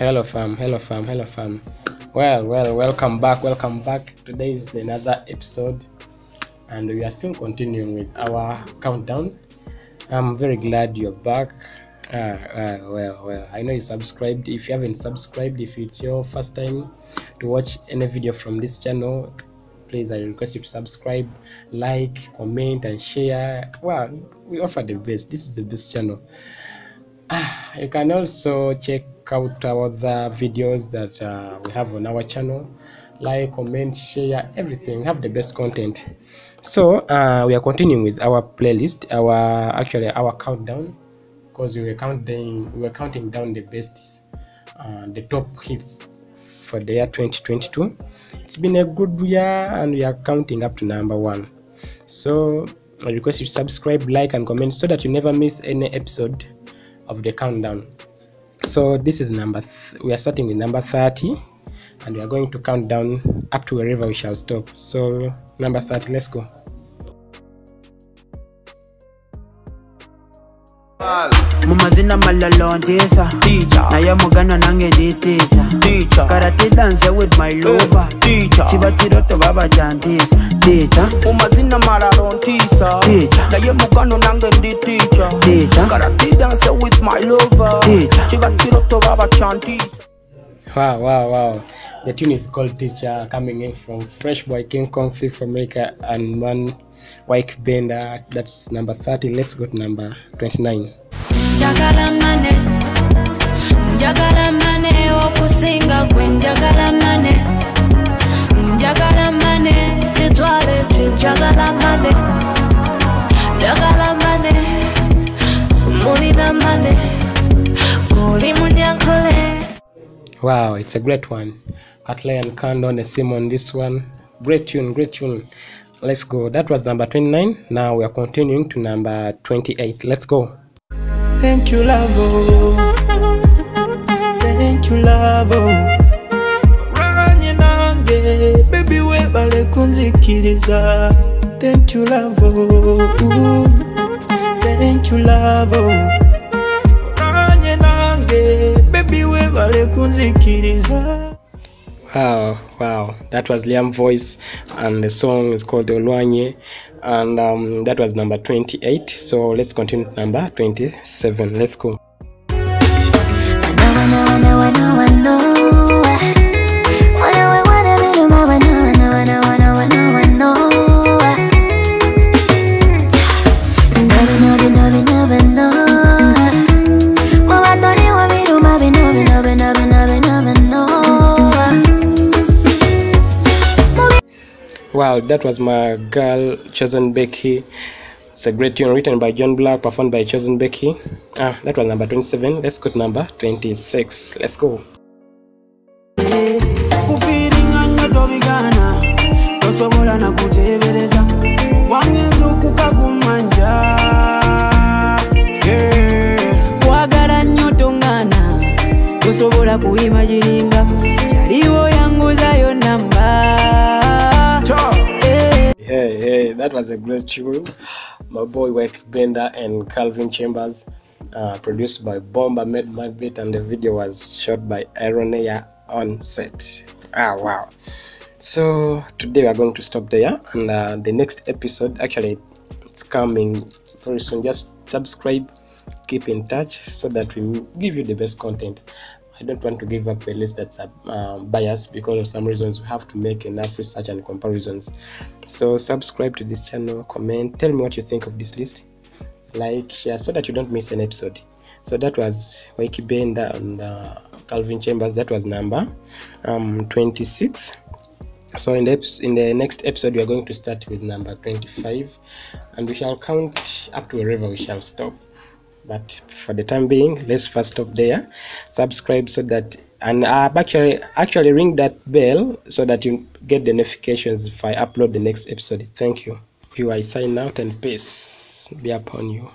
Hello fam, hello fam, hello fam. Well, well, welcome back, welcome back. Today is another episode and we are still continuing with our countdown. I'm very glad you're back. Uh, uh, well, well, I know you subscribed. If you haven't subscribed, if it's your first time to watch any video from this channel, please I request you to subscribe, like, comment, and share. Well, we offer the best. This is the best channel. Ah, you can also check out our other videos that uh, we have on our channel. Like comment share everything. Have the best content. So uh, we are continuing with our playlist our actually our countdown because we were counting we were counting down the best uh, the top hits for the year 2022 it's been a good year and we are counting up to number one. So i request you subscribe like and comment so that you never miss any episode of the countdown so this is number th we are starting with number 30 and we are going to count down up to wherever we shall stop. So number 30 let's go. Mumazina mazina malala ntiisa naye mugana nange nditiisa karate dance with my lover. Kiba kiroto baba jantiisa tiica umazina malalo ntiisa Teacher. naye mugano nange ndi ticha Teacher. karate dance with my lover. Teacher. kiba kiroto baba chantiisa wow wow wow. The tune is called teacher coming in from fresh boy king kong fifth for maker and one Ykee Benda that's number 30 let's go to number 29 njagala mane njagala mane okusinga gwe njagala mane Wow, it's a great one. Catley and Kando ne simon this one. Great tune, great tune. Let's go. That was number 29. Now we are continuing to number 28. Let's go. thank you love oh. thank you love oh. nange baby webale kunzikiriza thank you love oh. thank you love nange baby webale kunzikiriza Wow, wow. That was Liam voice and the song is called oluanye and um, that was number 28. So let's continue to number 27. Let's go. Wow, that was my girl Chosen Becky. It's a great tune written by John Black, performed by Chosen Becky. Ah, that was number 27. Let's go to number 26. Let's go. tosobola nakuteebereza wangenza okukakumanja kwagala nnyo toŋŋaana tosobola kuyimagiringa that was a great tune. My boy Ykee Benda and Calvin Chambers. Uh, produced by Bomba Made My Beat, and the video was shot by Ironia on set. Ah, wow. So, today we are going to stop there, and uh, the next episode actually it's coming very soon. Just subscribe, keep in touch so that we give you the best content. I don't want to give up a list that's um, biased because of some reasons we have to make enough research and comparisons. So subscribe to this channel, comment, tell me what you think of this list, like, share, so that you don't miss an episode. So that was Ykee Benda and uh, Calvin Chambers. That was number um, 26. So in the in the next episode we are going to start with number 25, and we shall count up to wherever we shall stop but for the time being let's first stop there. Subscribe so that and uh, actually actually ring that bell so that you get the notifications if i upload the next episode. Thank you. You i sign out and peace be upon you